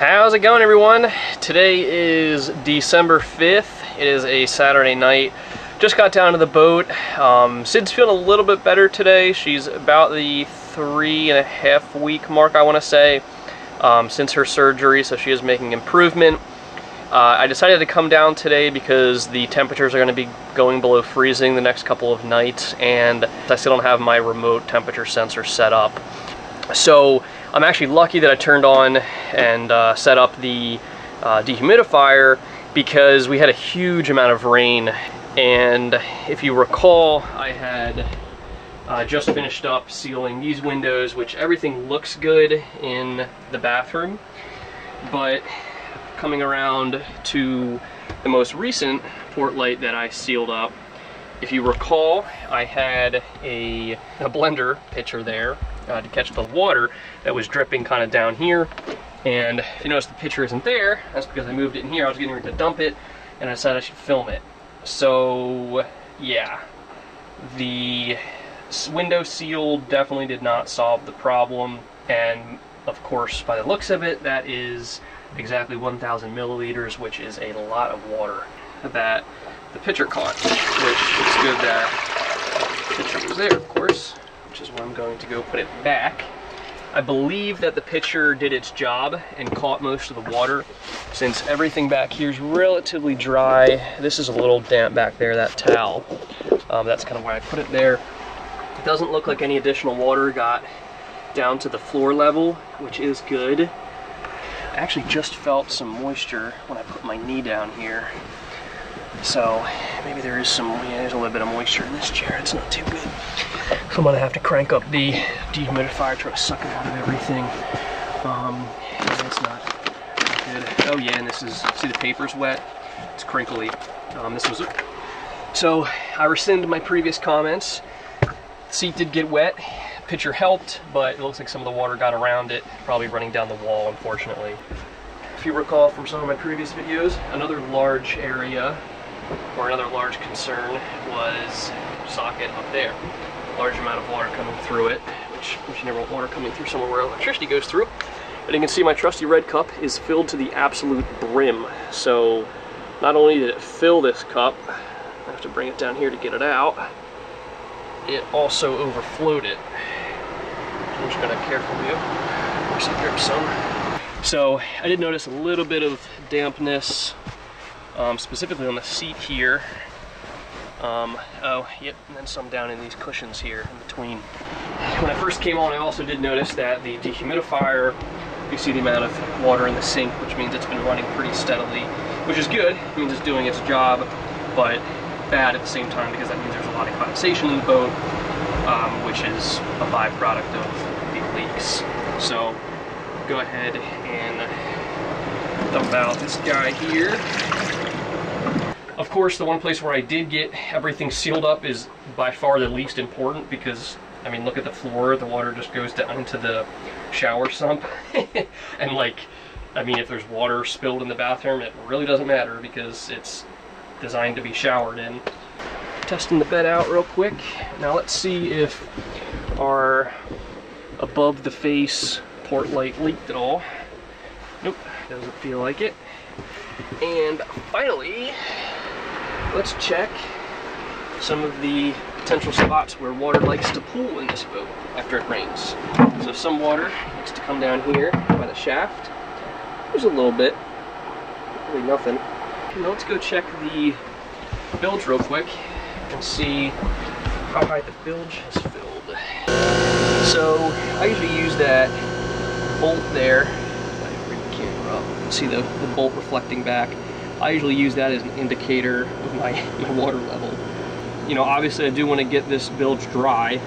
How's it going everyone? Today is December 5th. It is a Saturday night. Just got down to the boat. Um, Sid's feeling a little bit better today. She's about the three and a half week mark, I want to say, um, since her surgery, so she is making improvement. Uh, I decided to come down today because the temperatures are going to be going below freezing the next couple of nights, and I still don't have my remote temperature sensor set up. So I'm actually lucky that I turned on and uh, set up the uh, dehumidifier because we had a huge amount of rain. And if you recall I had uh, just finished up sealing these windows which everything looks good in the bathroom. But coming around to the most recent port light that I sealed up if you recall I had a, a blender pitcher there uh, to catch the water that was dripping kind of down here. And if you notice the pitcher isn't there, that's because I moved it in here. I was getting ready to dump it, and I decided I should film it. So, yeah. The window seal definitely did not solve the problem, and of course, by the looks of it, that is exactly 1,000 milliliters, which is a lot of water that the pitcher caught, which is good that the pitcher was there, of course is where I'm going to go put it back. I believe that the pitcher did its job and caught most of the water since everything back here is relatively dry. This is a little damp back there, that towel. Um, that's kind of why I put it there. It doesn't look like any additional water got down to the floor level, which is good. I actually just felt some moisture when I put my knee down here. So maybe there is some, yeah, there's a little bit of moisture in this chair. It's not too good. So I'm gonna have to crank up the dehumidifier, try to suck it out of everything. Um, it's not, good. Oh yeah, and this is, see the paper's wet? It's crinkly. Um, this was, so I rescind my previous comments. The seat did get wet. Pitcher helped, but it looks like some of the water got around it, probably running down the wall, unfortunately. If you recall from some of my previous videos, another large area or another large concern was socket up there. Large amount of water coming through it, which, which you never want water coming through somewhere where electricity goes through. But you can see my trusty red cup is filled to the absolute brim. So not only did it fill this cup, I have to bring it down here to get it out, it also overflowed it. I'm just gonna carefully see grip some. So I did notice a little bit of dampness um, specifically on the seat here. Um, oh, yep, and then some down in these cushions here in between. When I first came on, I also did notice that the dehumidifier, you see the amount of water in the sink, which means it's been running pretty steadily, which is good. It means it's doing its job, but bad at the same time because that means there's a lot of condensation in the boat, um, which is a byproduct of the leaks. So go ahead and dump out this guy here. Of course, the one place where I did get everything sealed up is by far the least important because, I mean, look at the floor. The water just goes down into the shower sump. and like, I mean, if there's water spilled in the bathroom, it really doesn't matter because it's designed to be showered in. Testing the bed out real quick. Now let's see if our above the face port light leaked at all. Nope, doesn't feel like it. And finally, let's check some of the potential spots where water likes to pool in this boat after it rains. So some water likes to come down here by the shaft. There's a little bit, really nothing. Now let's go check the bilge real quick and see how high the bilge has filled. So I usually use that bolt there. See the, the bolt reflecting back. I usually use that as an indicator of my, my water level. You know, obviously I do want to get this bilge dry,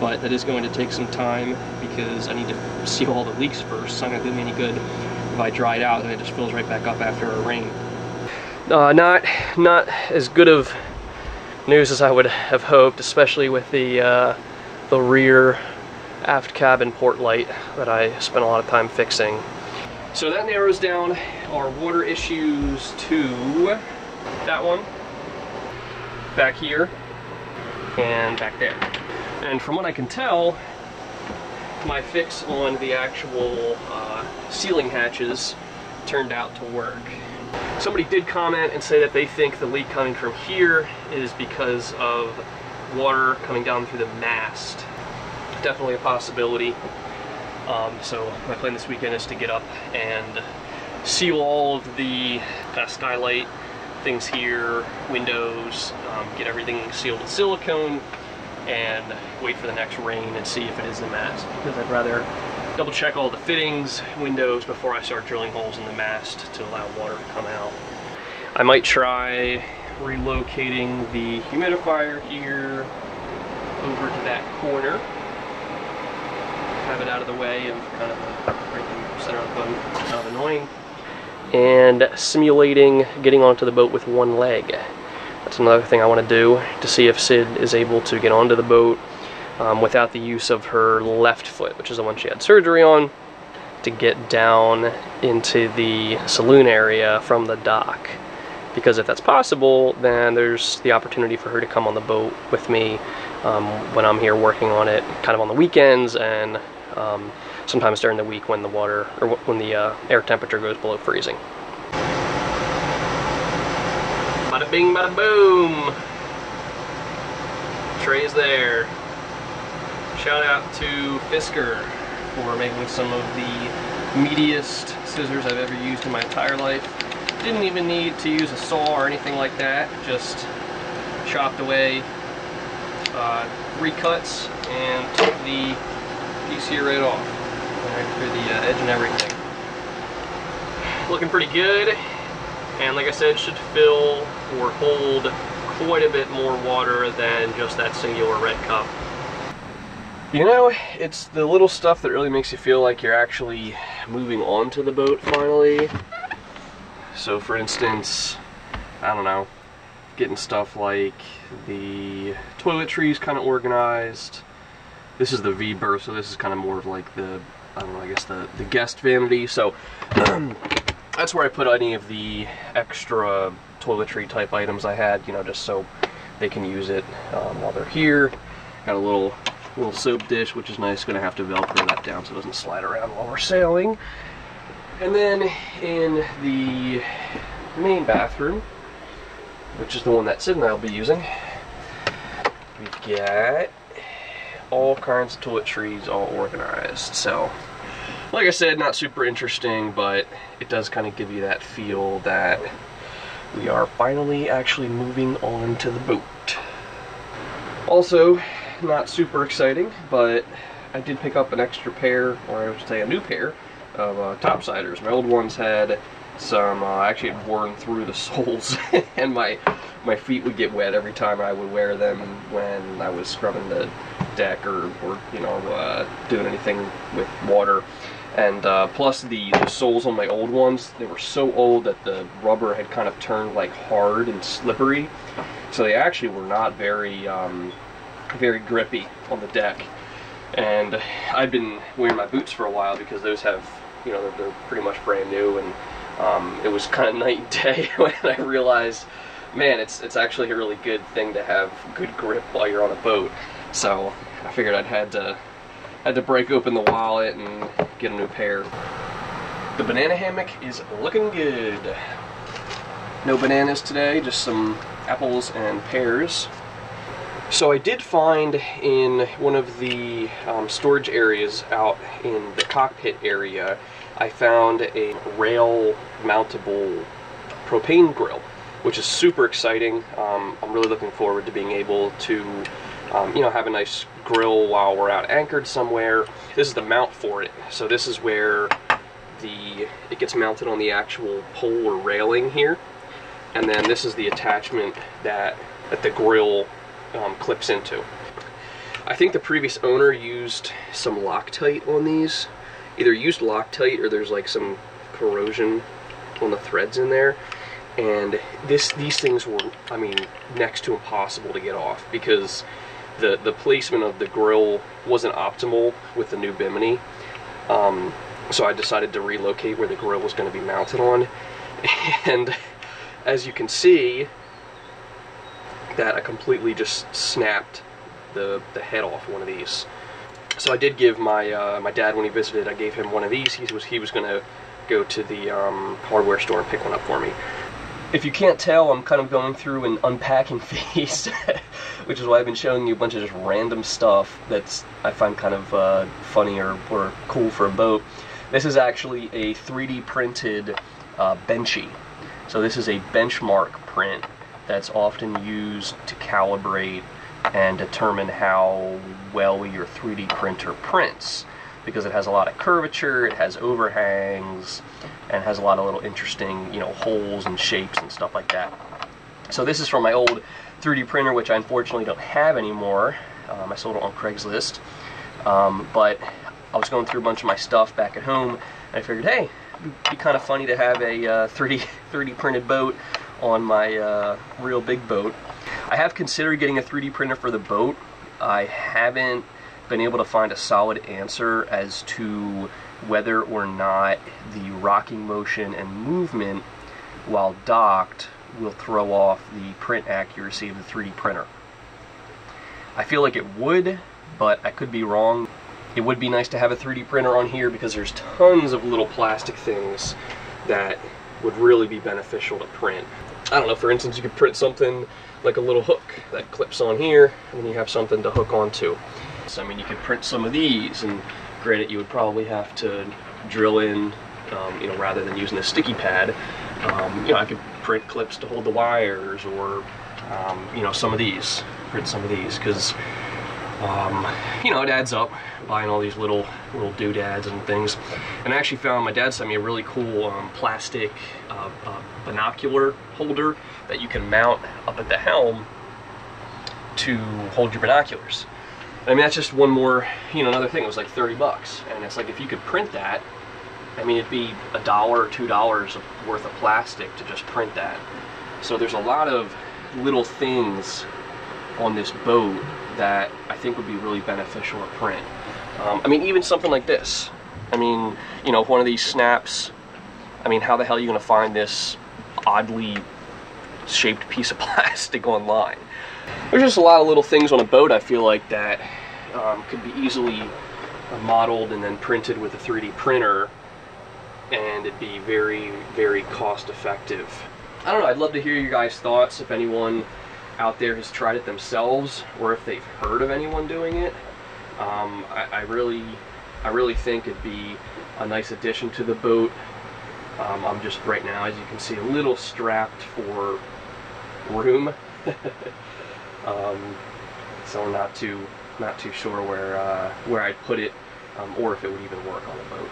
but that is going to take some time because I need to seal all the leaks first. It's not going to do me any good if I dry it out and it just fills right back up after a rain. Uh, not, not as good of news as I would have hoped, especially with the, uh, the rear aft cabin port light that I spent a lot of time fixing. So that narrows down our water issues to that one, back here, and back there. And from what I can tell, my fix on the actual uh, ceiling hatches turned out to work. Somebody did comment and say that they think the leak coming from here is because of water coming down through the mast. Definitely a possibility. Um, so my plan this weekend is to get up and seal all of the skylight things here, windows, um, get everything sealed with silicone, and wait for the next rain and see if it is the mast. Because I'd rather double check all the fittings, windows, before I start drilling holes in the mast to allow water to come out. I might try relocating the humidifier here over to that corner. Out of the way of kind of the center of the boat, kind of annoying. And simulating getting onto the boat with one leg. That's another thing I want to do to see if Sid is able to get onto the boat um, without the use of her left foot, which is the one she had surgery on, to get down into the saloon area from the dock. Because if that's possible, then there's the opportunity for her to come on the boat with me um, when I'm here working on it, kind of on the weekends and um, sometimes during the week when the water or when the uh, air temperature goes below freezing. Bada bing, bada boom. Tray's there. Shout out to Fiskars for making some of the meatiest scissors I've ever used in my entire life. Didn't even need to use a saw or anything like that. Just chopped away uh, three cuts and took the piece here right off. Right through the uh, edge and everything. Looking pretty good and like I said should fill or hold quite a bit more water than just that singular red cup. You know, it's the little stuff that really makes you feel like you're actually moving onto the boat finally. So for instance, I don't know, getting stuff like the toiletries kind of organized. This is the V-berth, so this is kind of more of like the, I don't know, I guess the, the guest vanity. So that's where I put any of the extra toiletry type items I had, you know, just so they can use it um, while they're here. Got a little little soap dish, which is nice. Gonna have to Velcro that down so it doesn't slide around while we're sailing. And then in the main bathroom, which is the one that Sid and I will be using, we've got all kinds of toiletries all organized. So like I said, not super interesting, but it does kind of give you that feel that we are finally actually moving on to the boat. Also, not super exciting, but I did pick up an extra pair, or I would say a new pair, of uh, topsiders. My old ones had some, uh, actually had worn through the soles, and my my feet would get wet every time I would wear them when I was scrubbing the deck or, or you know, uh, doing anything with water. And uh, plus the, the soles on my old ones, they were so old that the rubber had kind of turned like hard and slippery. So they actually were not very, um, very grippy on the deck. And I've been wearing my boots for a while because those have, you know, they're, they're pretty much brand new. And um, it was kind of night and day when I realized, man, it's, it's actually a really good thing to have good grip while you're on a boat. So I figured I'd had to had to break open the wallet and get a new pair. The banana hammock is looking good. No bananas today, just some apples and pears. So I did find in one of the um, storage areas out in the cockpit area, I found a rail mountable propane grill, which is super exciting. Um, I'm really looking forward to being able to um, you know, have a nice grill while we're out anchored somewhere. This is the mount for it. So this is where the it gets mounted on the actual pole or railing here. And then this is the attachment that, that the grill um, clips into. I think the previous owner used some Loctite on these. Either used Loctite or there's like some corrosion on the threads in there. And this these things were, I mean, next to impossible to get off because the, the placement of the grill wasn't optimal with the new Bimini. Um, so I decided to relocate where the grill was going to be mounted on. And as you can see, that I completely just snapped the, the head off one of these. So I did give my uh, my dad when he visited. I gave him one of these. He was he was gonna go to the um, hardware store and pick one up for me. If you can't tell, I'm kind of going through an unpacking phase, which is why I've been showing you a bunch of just random stuff that's I find kind of uh, funny or, or cool for a boat. This is actually a 3D printed uh, Benchy. So this is a benchmark print that's often used to calibrate and determine how well your 3D printer prints because it has a lot of curvature, it has overhangs, and has a lot of little interesting, you know, holes and shapes and stuff like that. So this is from my old 3D printer, which I unfortunately don't have anymore. Um, I sold it on Craigslist. Um, but I was going through a bunch of my stuff back at home, and I figured, hey, it'd be kind of funny to have a uh, 3D 3D printed boat on my uh, real big boat. I have considered getting a 3D printer for the boat. I haven't been able to find a solid answer as to whether or not the rocking motion and movement while docked will throw off the print accuracy of the 3D printer. I feel like it would, but I could be wrong. It would be nice to have a 3D printer on here because there's tons of little plastic things that would really be beneficial to print. I don't know, for instance, you could print something like a little hook that clips on here, and then you have something to hook onto. So, I mean, you could print some of these, and granted, you would probably have to drill in, um, you know, rather than using a sticky pad. Um, you know, I could print clips to hold the wires, or, um, you know, some of these, print some of these, because, um, you know, it adds up buying all these little little doodads and things. And I actually found my dad sent me a really cool um, plastic uh, uh, binocular holder that you can mount up at the helm to hold your binoculars. I mean, that's just one more, you know, another thing. It was like 30 bucks. And it's like, if you could print that, I mean, it'd be a dollar or two dollars worth of plastic to just print that. So there's a lot of little things on this boat that I think would be really beneficial to print. Um, I mean, even something like this. I mean, you know, if one of these snaps, I mean, how the hell are you going to find this oddly shaped piece of plastic online? There's just a lot of little things on a boat I feel like that um, could be easily modeled and then printed with a 3D printer and it'd be very, very cost effective. I don't know, I'd love to hear your guys' thoughts if anyone out there has tried it themselves or if they've heard of anyone doing it. Um, I, I, really, I really think it'd be a nice addition to the boat. Um, I'm just right now, as you can see, a little strapped for room, um, so I'm not too, not too sure where uh, where I'd put it, um, or if it would even work on the boat.